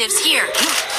objectives here.